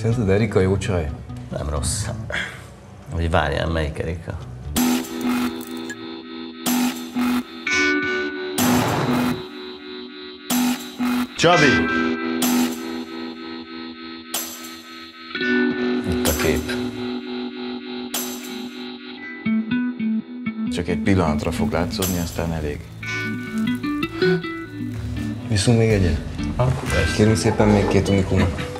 Szerinted Erika jó csaj? Nem rossz. Hogy várjál, melyik Erika? Csabi! Itt a kép. Csak egy pillanatra fog látszódni, aztán elég. Viszont még egyet? Ha. Kérünk szépen még két unikumot.